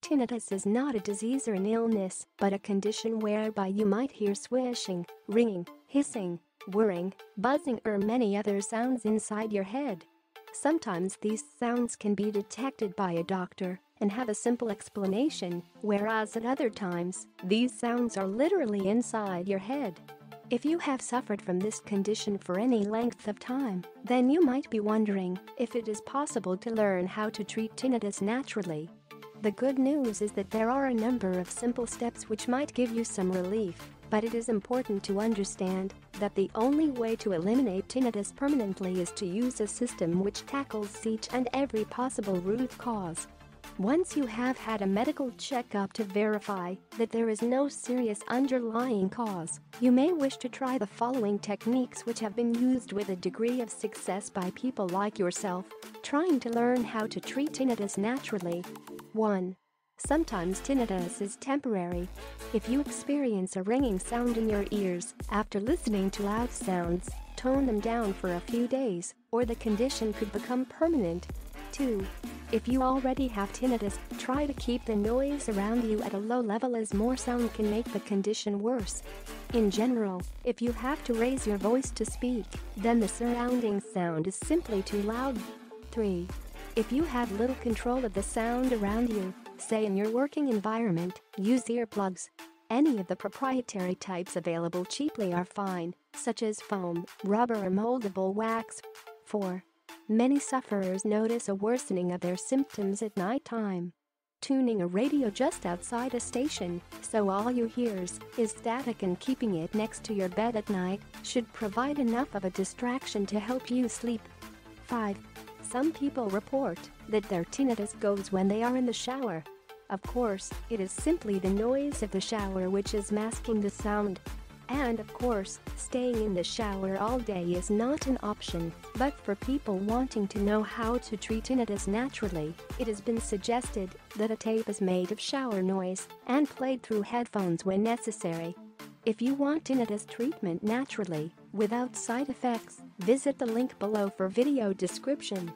Tinnitus is not a disease or an illness, but a condition whereby you might hear swishing, ringing, hissing, whirring, buzzing or many other sounds inside your head. Sometimes these sounds can be detected by a doctor and have a simple explanation, whereas at other times, these sounds are literally inside your head. If you have suffered from this condition for any length of time, then you might be wondering if it is possible to learn how to treat tinnitus naturally. The good news is that there are a number of simple steps which might give you some relief, but it is important to understand that the only way to eliminate tinnitus permanently is to use a system which tackles each and every possible root cause. Once you have had a medical checkup to verify that there is no serious underlying cause, you may wish to try the following techniques which have been used with a degree of success by people like yourself, trying to learn how to treat tinnitus naturally. 1. Sometimes tinnitus is temporary. If you experience a ringing sound in your ears after listening to loud sounds, tone them down for a few days, or the condition could become permanent. 2. If you already have tinnitus, try to keep the noise around you at a low level as more sound can make the condition worse. In general, if you have to raise your voice to speak, then the surrounding sound is simply too loud. 3. If you have little control of the sound around you, say in your working environment, use earplugs. Any of the proprietary types available cheaply are fine, such as foam, rubber or moldable wax. 4. Many sufferers notice a worsening of their symptoms at night time. Tuning a radio just outside a station, so all you hears is static and keeping it next to your bed at night should provide enough of a distraction to help you sleep. 5. Some people report that their tinnitus goes when they are in the shower. Of course, it is simply the noise of the shower which is masking the sound. And of course, staying in the shower all day is not an option, but for people wanting to know how to treat tinnitus naturally, it has been suggested that a tape is made of shower noise and played through headphones when necessary. If you want tinnitus treatment naturally, without side effects, visit the link below for video description.